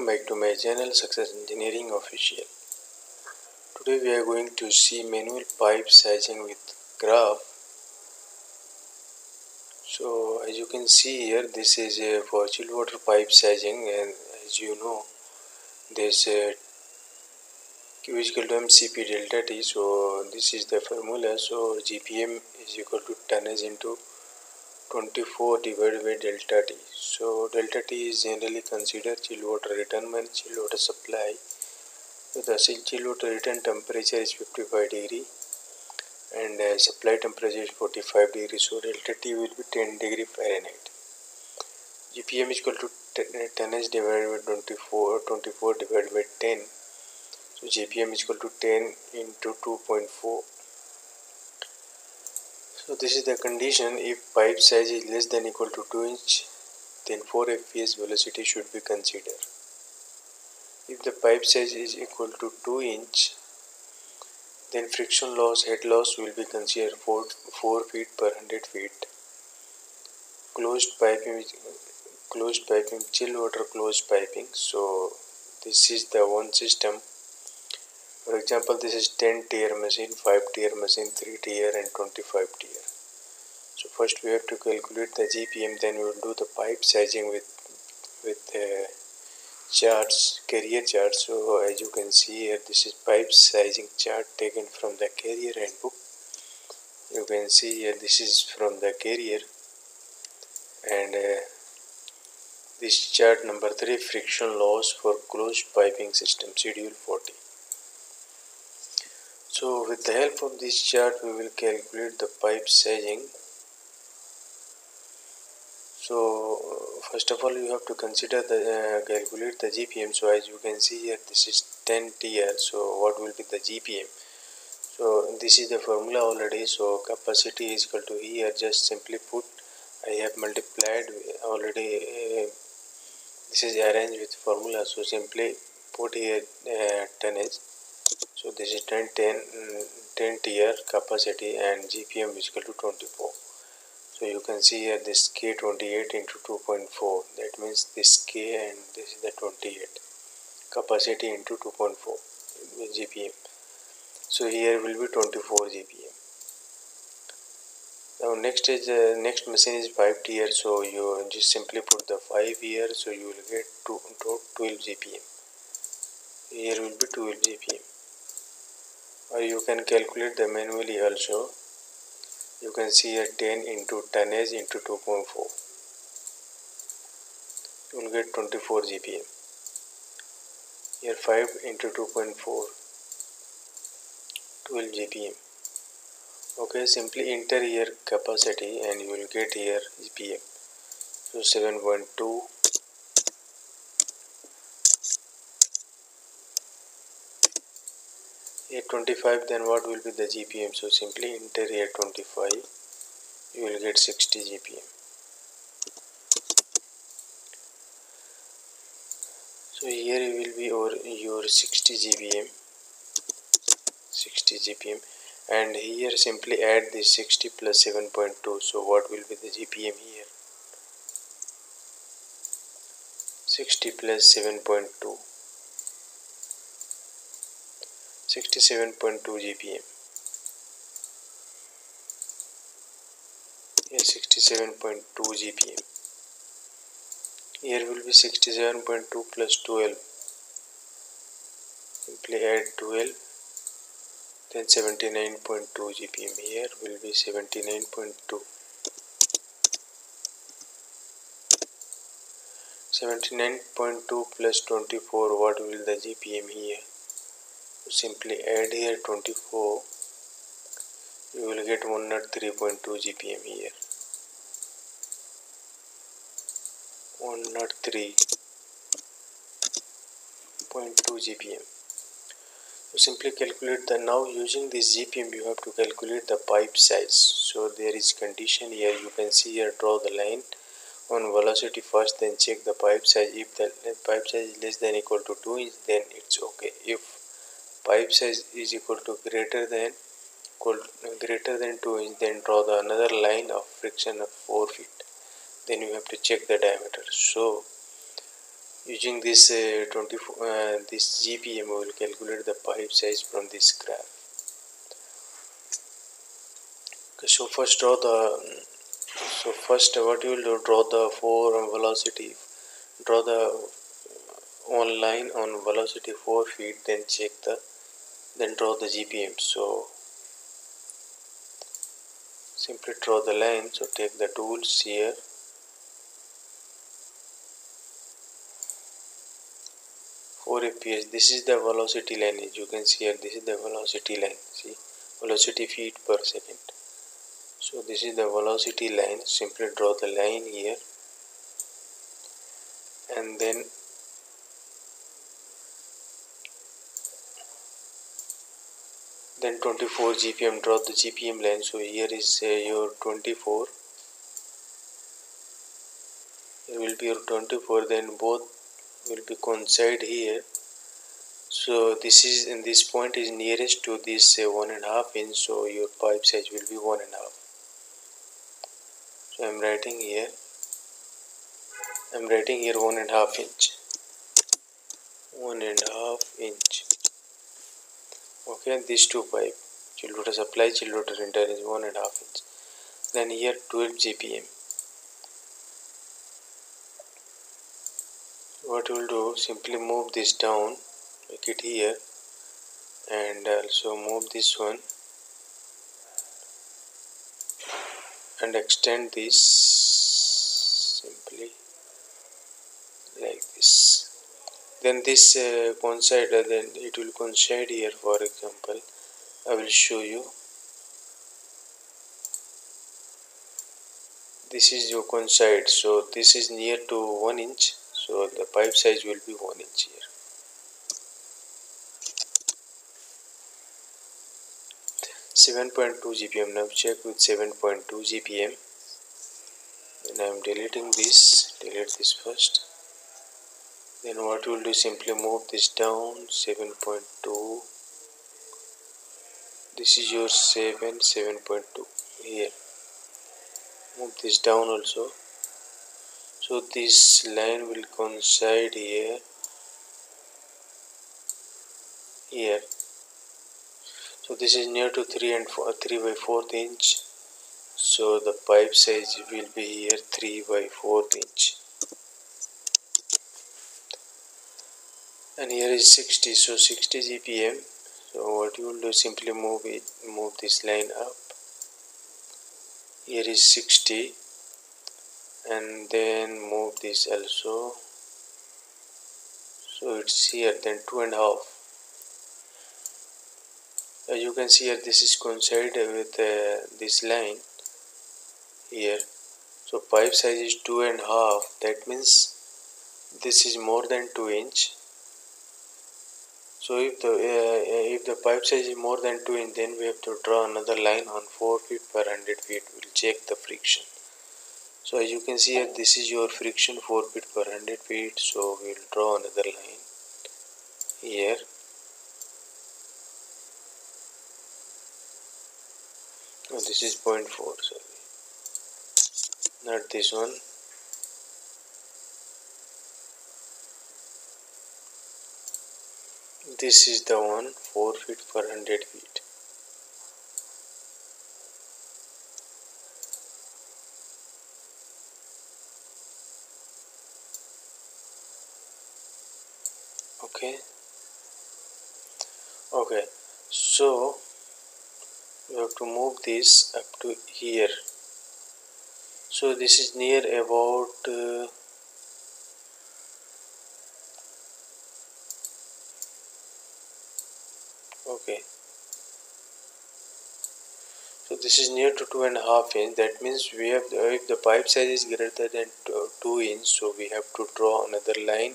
welcome back to my channel Success Engineering Official. Today we are going to see manual pipe sizing with graph. So as you can see here this is a for chilled water pipe sizing and as you know this Q is equal to MCP delta T so this is the formula so GPM is equal to tonnage into 24 divided by delta T so delta T is generally considered chill water return minus chill water supply. So the chill water return temperature is 55 degree and uh, supply temperature is 45 degree. So delta T will be 10 degree Fahrenheit. GPM is equal to tonnage divided by 24, 24 divided by 10. So GPM is equal to 10 into 2.4 so this is the condition if pipe size is less than equal to 2 inch then 4 fps velocity should be considered. If the pipe size is equal to 2 inch, then friction loss, head loss will be considered 4, 4 feet per 100 feet. Closed piping, closed piping, chill water closed piping. So this is the one system. For example, this is 10 TR machine, 5 TR machine, 3 TR and 25 TR. So first we have to calculate the GPM then we will do the pipe sizing with with the charts carrier chart. So as you can see here this is pipe sizing chart taken from the carrier handbook. You can see here this is from the carrier. And uh, this chart number 3 friction loss for closed piping system schedule 40 so with the help of this chart we will calculate the pipe sizing. So first of all you have to consider the uh, calculate the GPM so as you can see here this is 10 TR so what will be the GPM so this is the formula already. So capacity is equal to here. Just simply put I have multiplied already uh, this is arranged with formula. So simply put here uh, tonnage so this is 10 10 10 TR capacity and GPM is equal to 24 so you can see here this k28 into 2.4 that means this k and this is the 28 capacity into 2.4 gpm so here will be 24 gpm now next is uh, next machine is 5 TR so you just simply put the 5 here so you will get to, to 12 gpm here will be 12 gpm you can calculate the manually also. You can see here 10 into tonnage into 2.4 you will get 24 GPM here 5 into 2.4 12 GPM okay simply enter here capacity and you will get here GPM so 7.2 here 25 then what will be the GPM so simply enter here 25 you will get 60 GPM so here will be your, your 60 GPM 60 GPM and here simply add this 60 plus 7.2 so what will be the GPM here? 60 plus 7.2 67.2 GPM. Here 67.2 GPM. Here will be 67.2 plus 12. Simply add 12. Then 79.2 GPM. Here will be 79.2. 79.2 plus 24 what will the GPM here simply add here 24 you will get 103.2 gpm here. 103.2 gpm you simply calculate the now using this gpm you have to calculate the pipe size. So there is condition here you can see here draw the line on velocity first then check the pipe size. If the pipe size is less than equal to 2 inch then it's okay. If pipe size is equal to greater than greater than 2 inch then draw the another line of friction of 4 feet. Then you have to check the diameter. So using this uh, 24 uh, this GPM we will calculate the pipe size from this graph. Okay, so first draw the so first what you will do draw the four velocity draw the one line on velocity 4 feet then check the then draw the GPM so simply draw the line. So take the tools here for fps this is the velocity line as you can see here. This is the velocity line see? Velocity feet per second. So this is the velocity line. Simply draw the line here. And then then 24 gpm draw the gpm line. So here is uh, your 24 it will be your 24 then both will be coincide here. So this is in this point is nearest to this uh, one and a half inch. So your pipe size will be one and a half. So I'm writing here. I'm writing here one and a half inch. One and a half inch okay these two pipe chill water supply chill water enter is one and a half inch. Then here 12 GPM what we'll do simply move this down make it here and also move this one and extend this simply like this then this uh, coincide uh, then it will coincide here. For example I will show you. This is your coincide. So this is near to 1 inch. So the pipe size will be 1 inch here. Seven point two GPM now check with seven point two GPM and I am deleting this. Delete this first then what we'll do simply move this down 7.2 this is your 7 7.2 here. Move this down also. So this line will coincide here. Here. So this is near to 3 and 4, 3 by 4th inch. So the pipe size will be here 3 by 4th inch and here is 60 so 60 gpm so what you will do simply move it move this line up. Here is 60 and then move this also. So it's here then two and a half. As you can see here this is coincide with uh, this line here. So pipe size is two and a half. That means this is more than two inch so if the uh, if the pipe size is more than 2 inch then we have to draw another line on 4 feet per 100 feet. We'll check the friction. So as you can see here this is your friction 4 feet per 100 feet. So we'll draw another line here. Oh, this is 0.4 sorry. Not this one this is the one 4 feet per 100 feet. Okay. Okay. So we have to move this up to here. So this is near about uh, okay so this is near to two and a half inch that means we have if the pipe size is greater than two, inch so we have to draw another line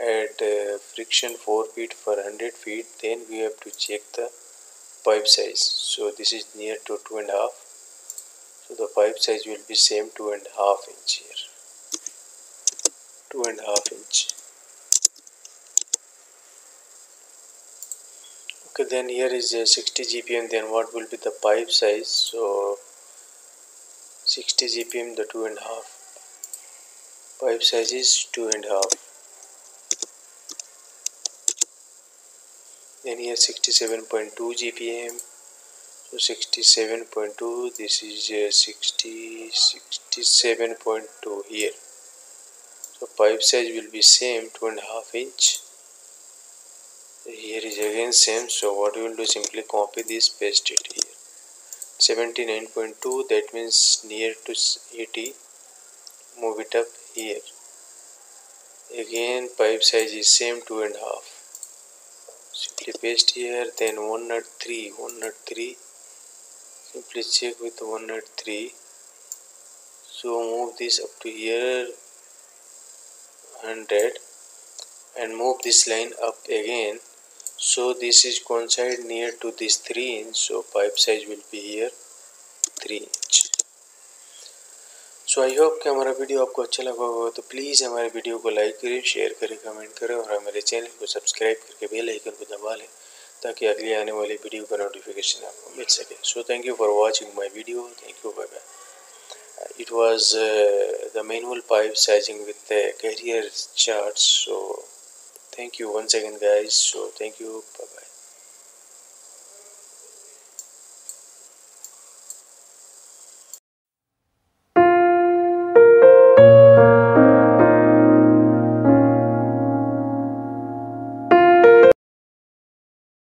at uh, friction 4 feet for 100 feet then we have to check the pipe size. So this is near to two and a half. So the pipe size will be same two and a half inch here. Two and a half inch okay then here is a 60 GPM then what will be the pipe size? So 60 GPM the two and a half. Pipe size is two and a half. Then here 67.2 GPM so 67.2 this is a 60 67.2 here. So pipe size will be same two and a half inch here is again same so what we will do simply copy this paste it here. 79.2 that means near to 80 move it up here. Again pipe size is same two and half. Simply paste here then 103 103 simply check with 103 so move this up to here 100 and move this line up again so this is coincide near to this 3 inch so pipe size will be here 3 inch. So I hope कि हमारा video आपको अच्छा लगा होगा तो please हमारे video को like करें शेयर करें कमेंट करें और हमारे चैनल को सब्सक्राइब करके बेल आइकन को दबा लें ताकि अगली आने वाली वीडियो का नोटिफिकेशन आपको मिल सके। So thank you for watching my video thank you bye bye was uh, the manual pipe sizing with the carrier charts so thank you once again guys. So thank you